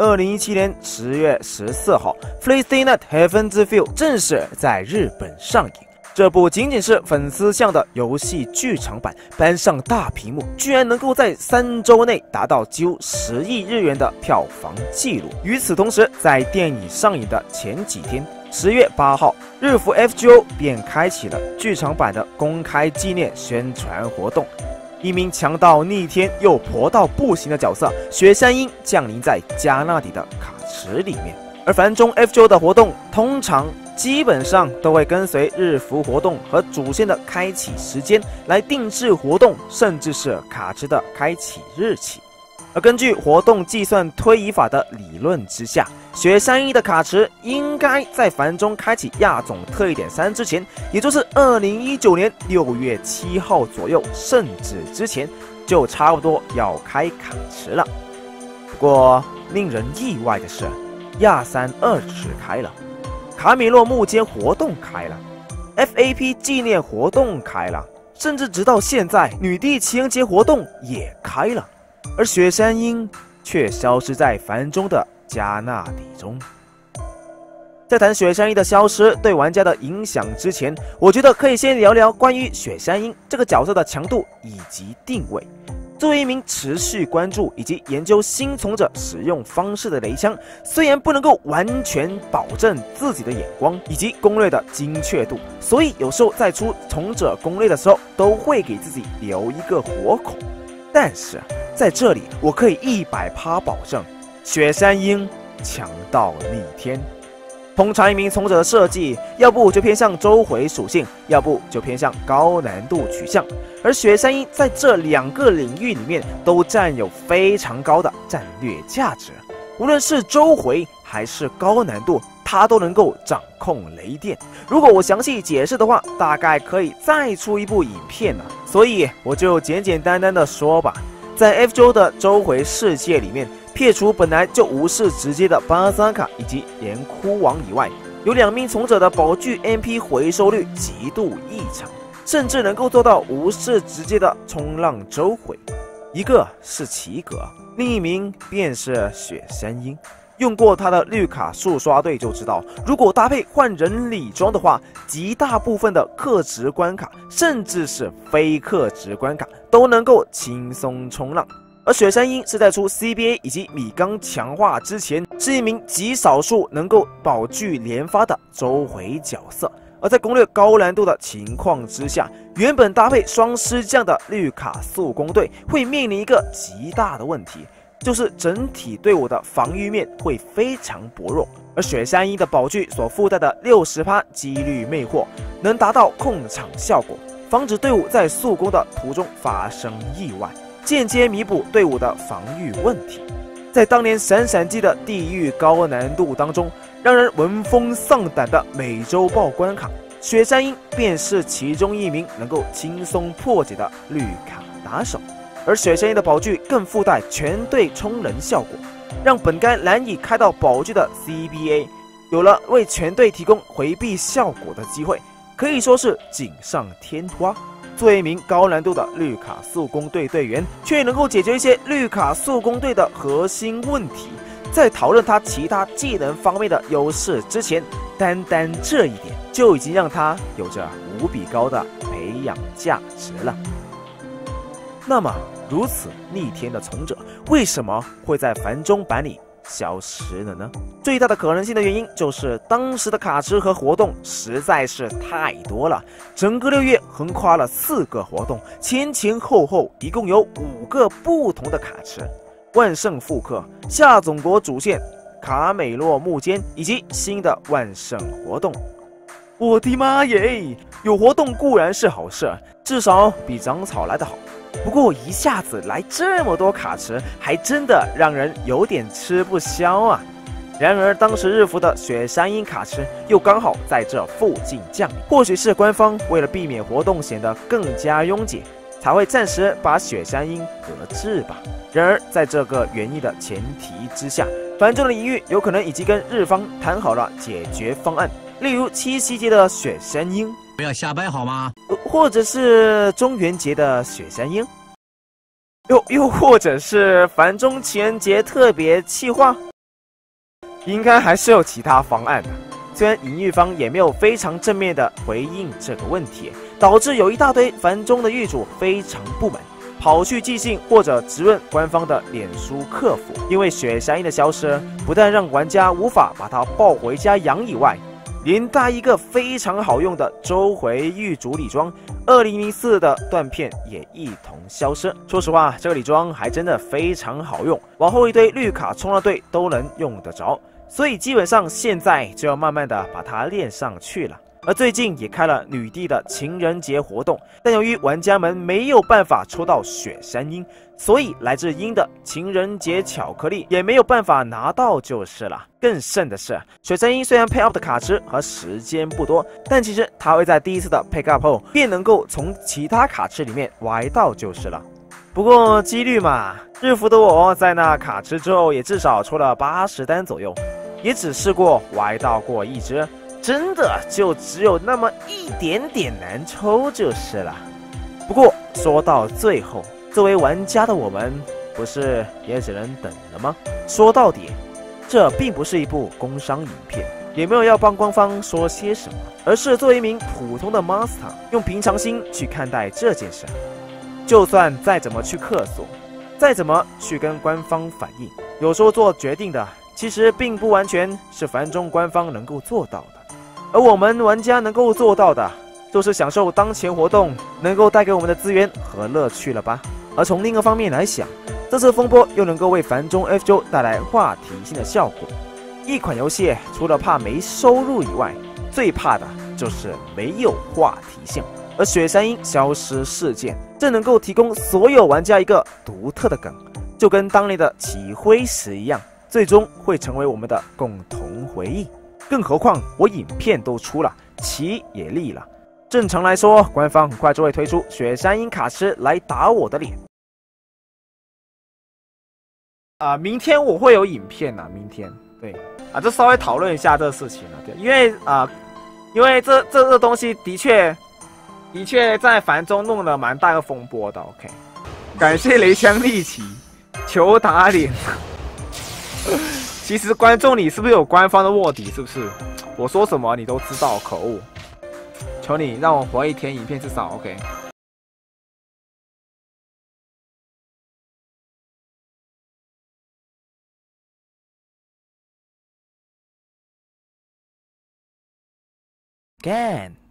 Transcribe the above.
二零一七年十月十四号，《f l a y s t a n Heaven s Feel》正式在日本上映。这部仅仅是粉丝向的游戏剧场版搬上大屏幕，居然能够在三周内达到几乎十亿日元的票房纪录。与此同时，在电影上映的前几天，十月八号，日服 FGO 便开启了剧场版的公开纪念宣传活动。一名强到逆天又婆到不行的角色雪山鹰降临在加纳底的卡池里面，而繁中 FGO 的活动通常。基本上都会跟随日服活动和主线的开启时间来定制活动，甚至是卡池的开启日期。而根据活动计算推移法的理论之下，雪山一的卡池应该在繁中开启亚种特异点三之前，也就是二零一九年六月七号左右，甚至之前就差不多要开卡池了。不过令人意外的是，亚三二池开了。卡米洛木间活动开了，FAP 纪念活动开了，甚至直到现在，女帝情人节活动也开了，而雪山鹰却消失在繁中的加纳底中。在谈雪山鹰的消失对玩家的影响之前，我觉得可以先聊聊关于雪山鹰这个角色的强度以及定位。作为一名持续关注以及研究新从者使用方式的雷枪，虽然不能够完全保证自己的眼光以及攻略的精确度，所以有时候在出从者攻略的时候，都会给自己留一个活口。但是在这里，我可以一百趴保证，雪山鹰强到逆天。通常一名从者的设计，要不就偏向周回属性，要不就偏向高难度取向。而雪山鹰在这两个领域里面都占有非常高的战略价值。无论是周回还是高难度，它都能够掌控雷电。如果我详细解释的话，大概可以再出一部影片了。所以我就简简单单的说吧，在 F 周的周回世界里面。撇除本来就无视直接的巴萨卡以及岩窟王以外，有两名从者的宝具 MP 回收率极度异常，甚至能够做到无视直接的冲浪周回。一个是奇格，另一名便是雪山鹰。用过他的绿卡速刷队就知道，如果搭配换人礼装的话，极大部分的克值关卡，甚至是非克值关卡，都能够轻松冲浪。而雪山鹰是在出 CBA 以及米缸强化之前，是一名极少数能够宝具连发的周回角色。而在攻略高难度的情况之下，原本搭配双狮将的绿卡速攻队会面临一个极大的问题，就是整体队伍的防御面会非常薄弱。而雪山鹰的宝具所附带的六十趴几率魅惑，能达到控场效果，防止队伍在速攻的途中发生意外。间接弥补队伍的防御问题，在当年闪闪记的地狱高难度当中，让人闻风丧胆的美洲豹关卡，雪山鹰便是其中一名能够轻松破解的绿卡打手。而雪山鹰的宝具更附带全队充人效果，让本该难以开到宝具的 CBA 有了为全队提供回避效果的机会，可以说是锦上添花。作为一名高难度的绿卡速攻队队员，却能够解决一些绿卡速攻队的核心问题。在讨论他其他技能方面的优势之前，单单这一点就已经让他有着无比高的培养价值了。那么，如此逆天的从者，为什么会在繁中版里？消失了呢？最大的可能性的原因就是当时的卡池和活动实在是太多了，整个六月横跨了四个活动，前前后后一共有五个不同的卡池，万圣复刻、夏总国主线、卡美洛木间以及新的万圣活动。我的妈耶！有活动固然是好事，至少比长草来的好。不过一下子来这么多卡池，还真的让人有点吃不消啊。然而当时日服的雪山鹰卡池又刚好在这附近降临，或许是官方为了避免活动显得更加拥挤，才会暂时把雪山鹰搁置吧。然而在这个原因的前提之下，繁重的领域有可能已经跟日方谈好了解决方案，例如七夕节的雪山鹰。不要瞎掰好吗？或者是中元节的雪山鹰，又又或者是繁中情人节特别企划。应该还是有其他方案的。虽然尹玉方也没有非常正面的回应这个问题，导致有一大堆繁中的狱主非常不满，跑去寄信或者直问官方的脸书客服。因为雪山鹰的消失，不但让玩家无法把它抱回家养以外，连带一个非常好用的周回玉主礼装二零零四的断片也一同消失。说实话，这个礼装还真的非常好用，往后一堆绿卡冲了队都能用得着。所以基本上现在就要慢慢的把它练上去了。而最近也开了女帝的情人节活动，但由于玩家们没有办法抽到雪山鹰，所以来自鹰的情人节巧克力也没有办法拿到就是了。更甚的是，雪山鹰虽然配 up 的卡池和时间不多，但其实它会在第一次的 pick up 后便能够从其他卡池里面挖到就是了。不过几率嘛，日服的我在那卡池之后也至少抽了八十单左右。也只试过歪到过一只，真的就只有那么一点点难抽就是了。不过说到最后，作为玩家的我们，不是也只能等了吗？说到底，这并不是一部工商影片，也没有要帮官方说些什么，而是作为一名普通的 master，用平常心去看待这件事。就算再怎么去克索，再怎么去跟官方反映，有时候做决定的。其实并不完全是繁中官方能够做到的，而我们玩家能够做到的，就是享受当前活动能够带给我们的资源和乐趣了吧。而从另一个方面来想，这次风波又能够为繁中 F 九带来话题性的效果。一款游戏除了怕没收入以外，最怕的就是没有话题性。而雪山鹰消失事件正能够提供所有玩家一个独特的梗，就跟当年的起灰石一样。最终会成为我们的共同回忆，更何况我影片都出了，棋也立了。正常来说，官方很快就会推出雪山鹰卡池来打我的脸。啊，明天我会有影片呐，明天对啊，就稍微讨论一下这个事情了。对，因为啊，因为这这个东西的确的确在繁中弄了蛮大个风波的。OK，感谢雷枪利奇，求打脸。其实观众，你是不是有官方的卧底？是不是？我说什么你都知道，可恶！求你让我活一天，影片至少 OK。干。